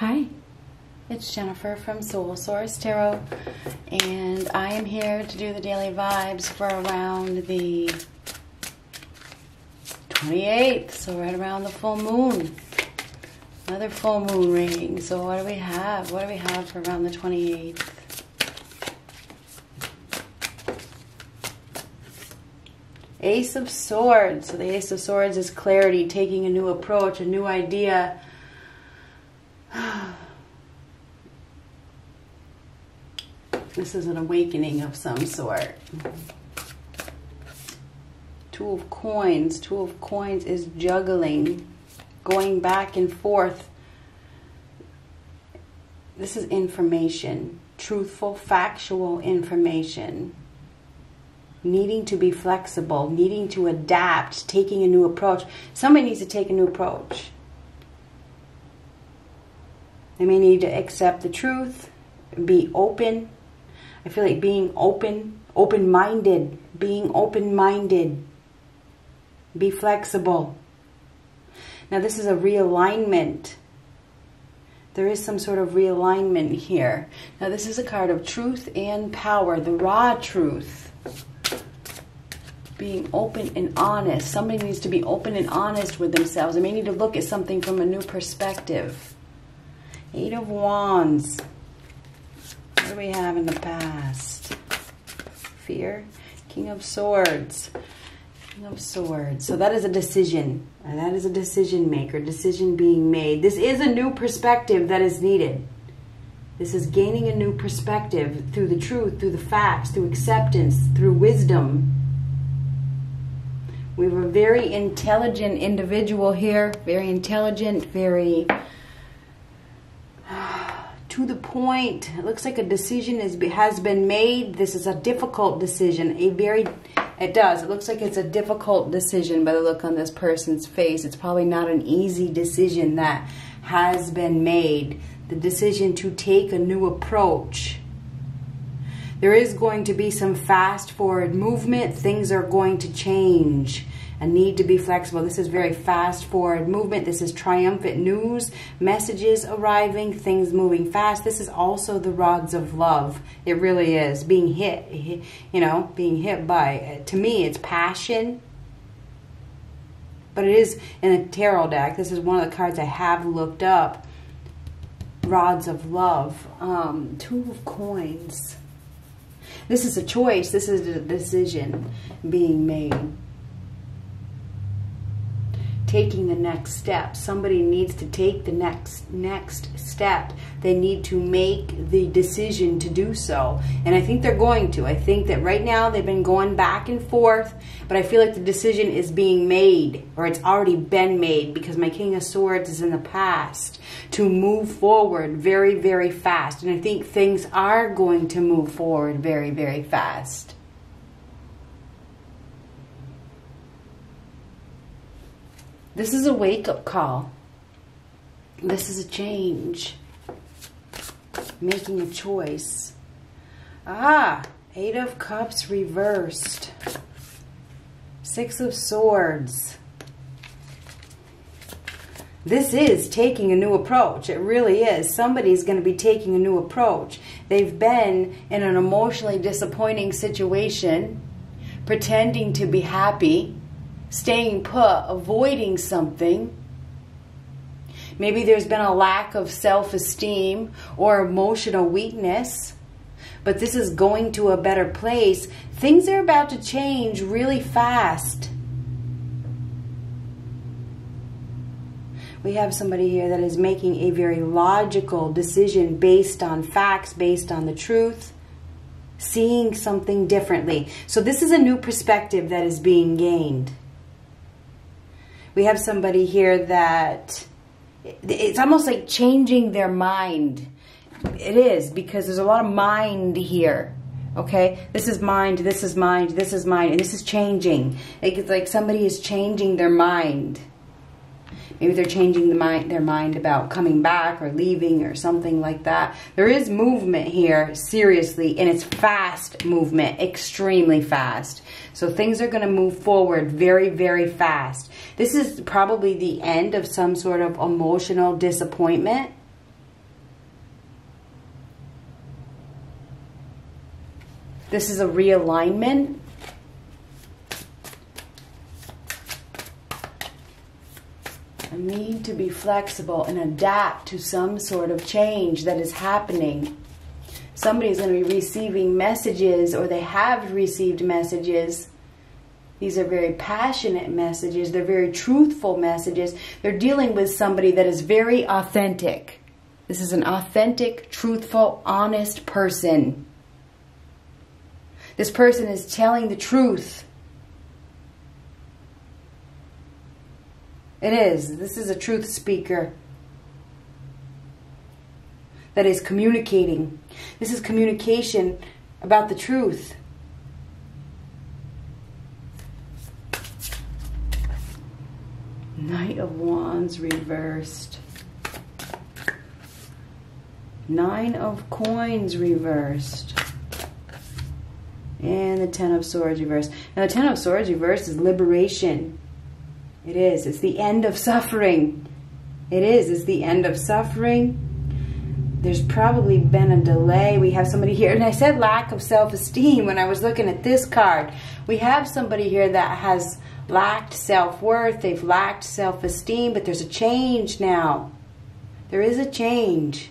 Hi, it's Jennifer from Soul Source Tarot, and I am here to do the daily vibes for around the 28th, so right around the full moon. Another full moon reading. So what do we have? What do we have for around the 28th? Ace of Swords. So the Ace of Swords is clarity, taking a new approach, a new idea. This is an awakening of some sort. Two of Coins. Two of Coins is juggling, going back and forth. This is information, truthful, factual information needing to be flexible, needing to adapt, taking a new approach. Somebody needs to take a new approach. They may need to accept the truth, be open. I feel like being open, open minded, being open minded, be flexible. Now, this is a realignment. There is some sort of realignment here. Now, this is a card of truth and power, the raw truth being open and honest. Somebody needs to be open and honest with themselves. They may need to look at something from a new perspective. Eight of Wands. Do we have in the past? Fear. King of Swords. King of Swords. So that is a decision. That is a decision maker. Decision being made. This is a new perspective that is needed. This is gaining a new perspective through the truth, through the facts, through acceptance, through wisdom. We have a very intelligent individual here, very intelligent, very to the point. It looks like a decision is, has been made. This is a difficult decision, a very, it does. It looks like it's a difficult decision by the look on this person's face. It's probably not an easy decision that has been made. The decision to take a new approach. There is going to be some fast forward movement. Things are going to change a need to be flexible. This is very fast forward movement. This is triumphant news, messages arriving, things moving fast. This is also the rods of love. It really is. Being hit, you know, being hit by, to me, it's passion. But it is in a tarot deck. This is one of the cards I have looked up. Rods of love. Um, two of coins. This is a choice. This is a decision being made taking the next step. Somebody needs to take the next next step. They need to make the decision to do so. And I think they're going to. I think that right now they've been going back and forth, but I feel like the decision is being made or it's already been made because my King of Swords is in the past to move forward very, very fast. And I think things are going to move forward very, very fast. This is a wake up call. This is a change. Making a choice. Ah, Eight of Cups reversed. Six of Swords. This is taking a new approach. It really is. Somebody's going to be taking a new approach. They've been in an emotionally disappointing situation, pretending to be happy, staying put, avoiding something. Maybe there's been a lack of self esteem or emotional weakness, but this is going to a better place. Things are about to change really fast. We have somebody here that is making a very logical decision based on facts, based on the truth, seeing something differently. So, this is a new perspective that is being gained we have somebody here that it's almost like changing their mind. It is because there's a lot of mind here. Okay, this is mind, this is mind, this is mind, and this is changing. It's like somebody is changing their mind. Maybe they're changing the mind, their mind about coming back or leaving or something like that. There is movement here, seriously, and it's fast movement, extremely fast. So things are going to move forward very, very fast. This is probably the end of some sort of emotional disappointment. This is a realignment need to be flexible and adapt to some sort of change that is happening. Somebody's going to be receiving messages or they have received messages. These are very passionate messages. They're very truthful messages. They're dealing with somebody that is very authentic. This is an authentic, truthful, honest person. This person is telling the truth. It is. This is a truth speaker that is communicating. This is communication about the truth. Knight of Wands reversed. Nine of Coins reversed. And the Ten of Swords reversed. Now the Ten of Swords reversed is liberation. It is. It's the end of suffering. It is. It's the end of suffering. There's probably been a delay. We have somebody here, and I said lack of self-esteem when I was looking at this card. We have somebody here that has lacked self-worth. They've lacked self-esteem, but there's a change now. There is a change.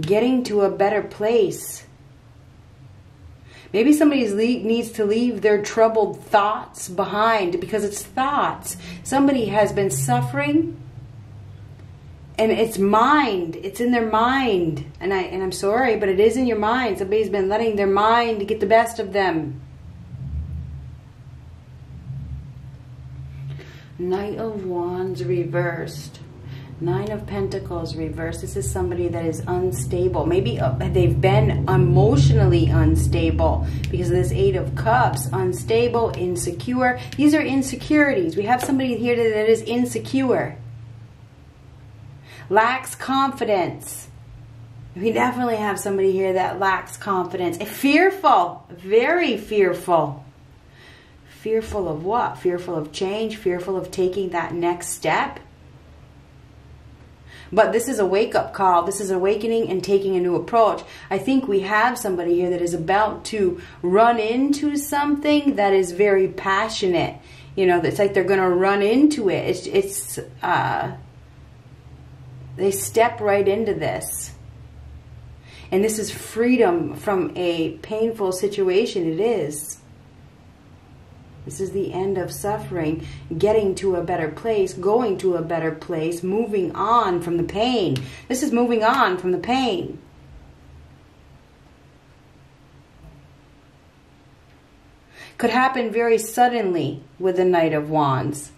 Getting to a better place Maybe somebody needs to leave their troubled thoughts behind because it's thoughts. Somebody has been suffering and it's mind. It's in their mind. And I and I'm sorry, but it is in your mind. Somebody's been letting their mind get the best of them. Knight of Wands reversed. Nine of Pentacles reversed. This is somebody that is unstable. Maybe uh, they've been emotionally unstable because of this Eight of Cups. Unstable, insecure. These are insecurities. We have somebody here that is insecure. Lacks confidence. We definitely have somebody here that lacks confidence. Fearful. Very fearful. Fearful of what? Fearful of change. Fearful of taking that next step but this is a wake up call. This is awakening and taking a new approach. I think we have somebody here that is about to run into something that is very passionate. You know, it's like they're going to run into it. It's, it's, uh, they step right into this. And this is freedom from a painful situation. It is. This is the end of suffering, getting to a better place, going to a better place, moving on from the pain. This is moving on from the pain. Could happen very suddenly with the Knight of Wands.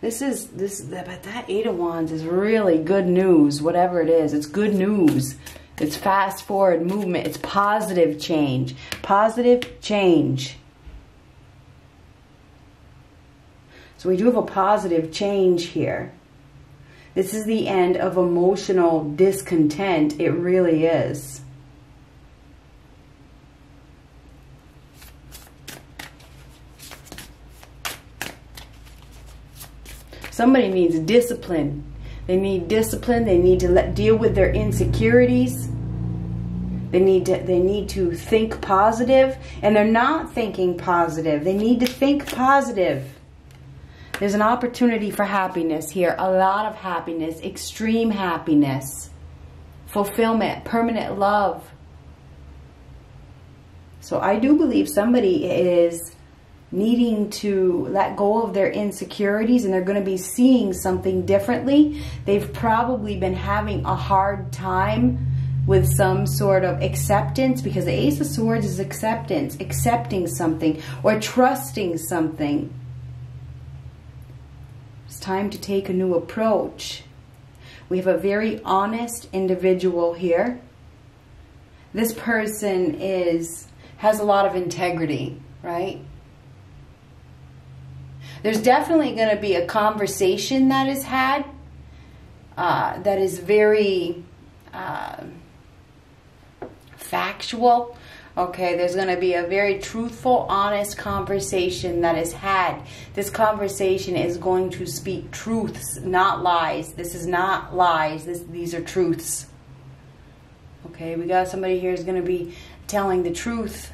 This is this but that Eight of Wands is really good news, whatever it is. It's good news. It's fast forward movement. It's positive change. Positive change. So we do have a positive change here. This is the end of emotional discontent. It really is. Somebody needs discipline they need discipline. They need to let, deal with their insecurities. They need to they need to think positive, and they're not thinking positive. They need to think positive. There's an opportunity for happiness here, a lot of happiness, extreme happiness, fulfillment, permanent love. So I do believe somebody is needing to let go of their insecurities and they're going to be seeing something differently. They've probably been having a hard time with some sort of acceptance because the Ace of Swords is acceptance, accepting something or trusting something. It's time to take a new approach. We have a very honest individual here. This person is has a lot of integrity, right? There's definitely going to be a conversation that is had uh, that is very uh, factual. Okay, there's going to be a very truthful, honest conversation that is had. This conversation is going to speak truths, not lies. This is not lies. This, these are truths. Okay, we got somebody here who's going to be telling the truth.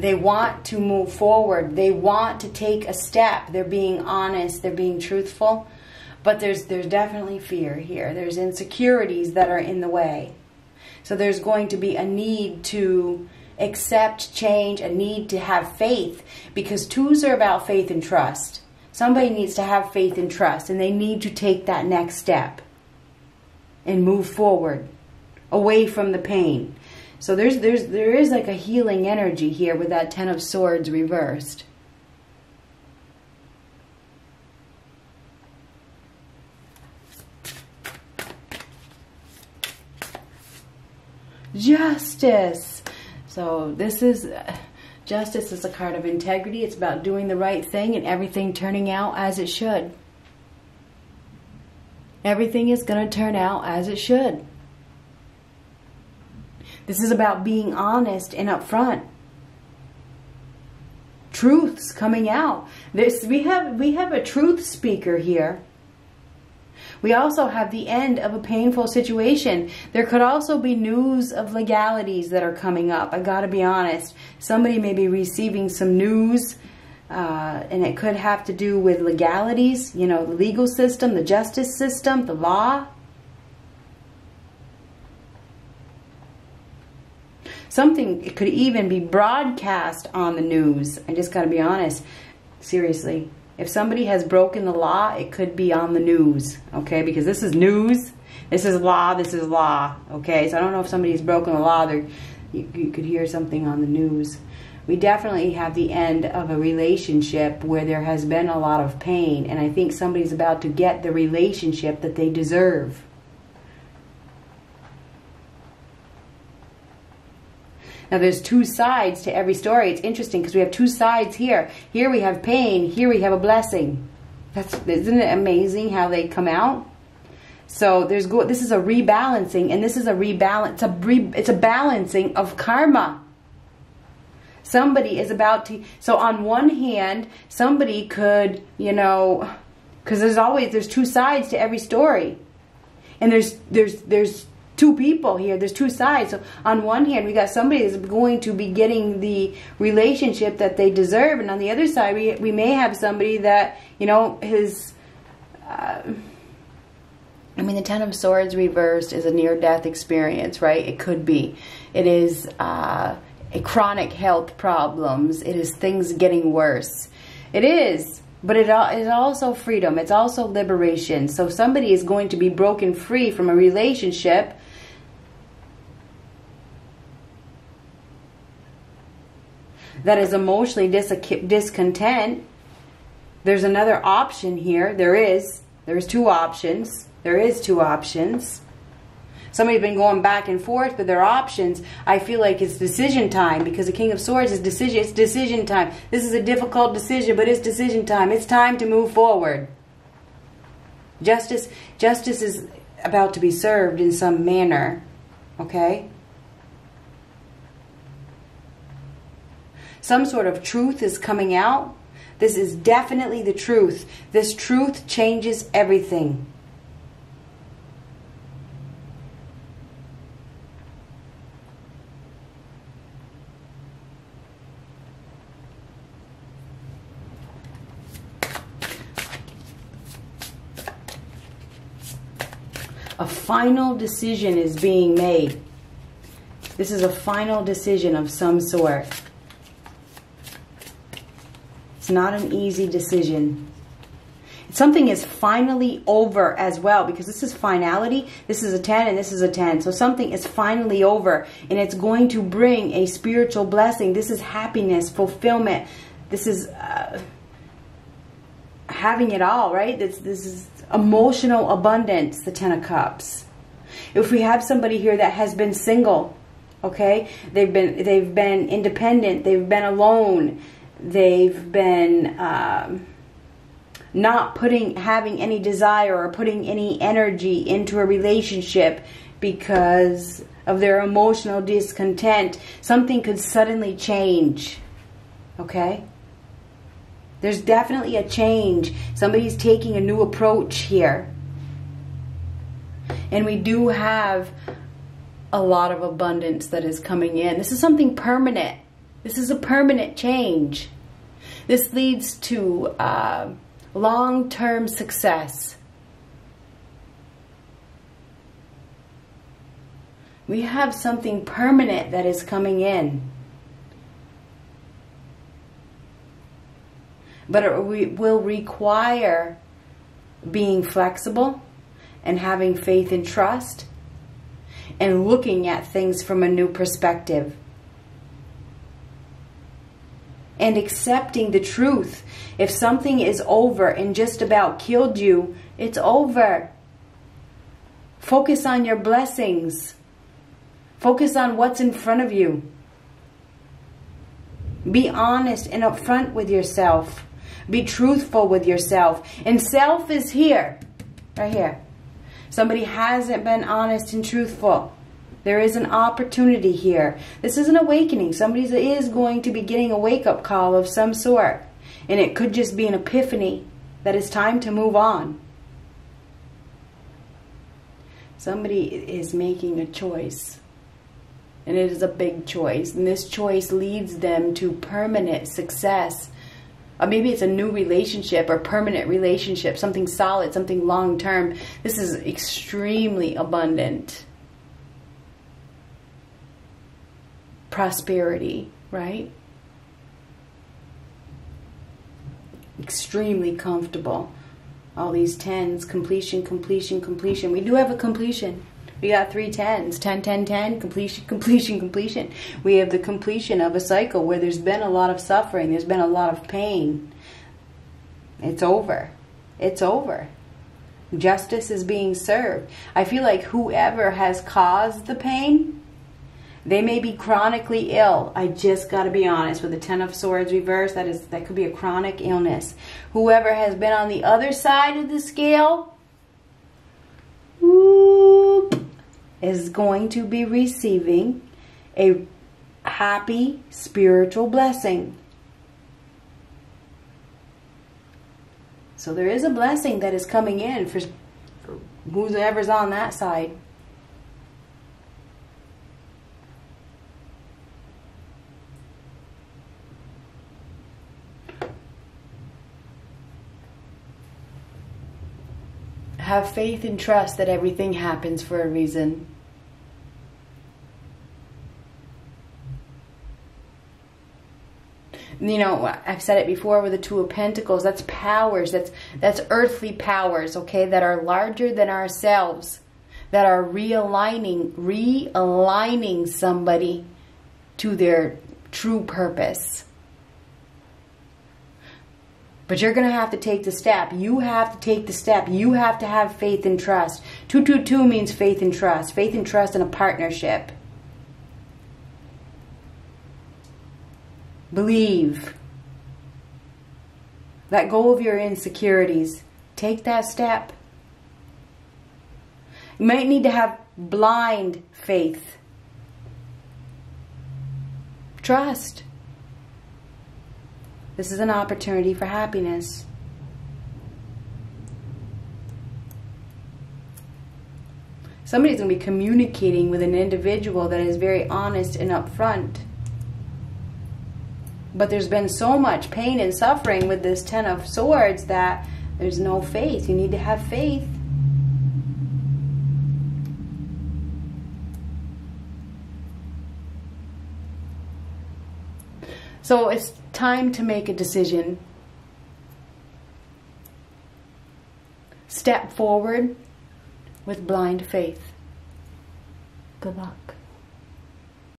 They want to move forward. They want to take a step. They're being honest. They're being truthful. But there's there's definitely fear here. There's insecurities that are in the way. So there's going to be a need to accept change, a need to have faith, because twos are about faith and trust. Somebody needs to have faith and trust, and they need to take that next step and move forward away from the pain. So there's there's there is like a healing energy here with that 10 of swords reversed. Justice. So this is justice is a card of integrity. It's about doing the right thing and everything turning out as it should. Everything is going to turn out as it should. This is about being honest and upfront. Truths coming out. This we have we have a truth speaker here we also have the end of a painful situation. There could also be news of legalities that are coming up. I got to be honest. Somebody may be receiving some news, uh, and it could have to do with legalities, you know, the legal system, the justice system, the law. Something it could even be broadcast on the news. I just got to be honest. Seriously. If somebody has broken the law, it could be on the news, okay? Because this is news, this is law, this is law, okay? So I don't know if somebody's broken the law, you, you could hear something on the news. We definitely have the end of a relationship where there has been a lot of pain, and I think somebody's about to get the relationship that they deserve. Now there's two sides to every story. It's interesting because we have two sides here. Here we have pain. Here we have a blessing. That's isn't it amazing how they come out? So there's go. This is a rebalancing, and this is a rebalance. It's a re, it's a balancing of karma. Somebody is about to. So on one hand, somebody could, you know, because there's always there's two sides to every story, and there's there's there's two people here. There's two sides. So on one hand, we got somebody that's going to be getting the relationship that they deserve, and on the other side, we we may have somebody that you know his. Uh, I mean, the Ten of Swords reversed is a near-death experience, right? It could be. It is uh, a chronic health problems. It is things getting worse. It is but it is also freedom. It's also liberation. So somebody is going to be broken free from a relationship that is emotionally dis discontent, there's another option here. There is. There's two options. There is two options. Somebody's been going back and forth with their options. I feel like it's decision time because the King of Swords is decision. It's decision time. This is a difficult decision, but it's decision time. It's time to move forward. Justice, justice is about to be served in some manner. Okay. Some sort of truth is coming out. This is definitely the truth. This truth changes everything. A final decision is being made. This is a final decision of some sort not an easy decision. Something is finally over as well because this is finality. This is a 10 and this is a 10. So something is finally over and it's going to bring a spiritual blessing. This is happiness, fulfillment. This is uh, having it all, right? This, this is emotional abundance, the 10 of cups. If we have somebody here that has been single, okay? They've been they've been independent, they've been alone they've been um, not putting having any desire or putting any energy into a relationship because of their emotional discontent, something could suddenly change. Okay? There's definitely a change. Somebody's taking a new approach here. And we do have a lot of abundance that is coming in. This is something permanent. This is a permanent change. This leads to uh, long-term success. We have something permanent that is coming in. But it will require being flexible and having faith and trust and looking at things from a new perspective and accepting the truth. If something is over and just about killed you, it's over. Focus on your blessings. Focus on what's in front of you. Be honest and upfront with yourself. Be truthful with yourself. And self is here. Right here. Somebody hasn't been honest and truthful. There is an opportunity here. This is an awakening. Somebody is going to be getting a wake-up call of some sort. And it could just be an epiphany that it's time to move on. Somebody is making a choice. And it is a big choice. And this choice leads them to permanent success. Or maybe it's a new relationship or permanent relationship, something solid, something long term. This is extremely abundant. Prosperity, right? Extremely comfortable. All these tens, completion, completion, completion. We do have a completion. We got three tens, 10, 10, 10, completion, completion, completion. We have the completion of a cycle where there's been a lot of suffering, there's been a lot of pain. It's over. It's over. Justice is being served. I feel like whoever has caused the pain they may be chronically ill. I just got to be honest with the 10 of swords reverse, that is that could be a chronic illness. Whoever has been on the other side of the scale whoop, is going to be receiving a happy spiritual blessing. So there is a blessing that is coming in for, for whoever's on that side. Have faith and trust that everything happens for a reason. you know i've said it before with the two of pentacles that's powers that's that's earthly powers okay that are larger than ourselves that are realigning realigning somebody to their true purpose but you're going to have to take the step. You have to take the step. You have to have faith and trust. 222 means faith and trust. Faith and trust in a partnership. Believe. Let go of your insecurities. Take that step. You might need to have blind faith. Trust. This is an opportunity for happiness. Somebody's going to be communicating with an individual that is very honest and upfront. But there's been so much pain and suffering with this Ten of Swords that there's no faith. You need to have faith. So it's time to make a decision. Step forward with blind faith. Good luck.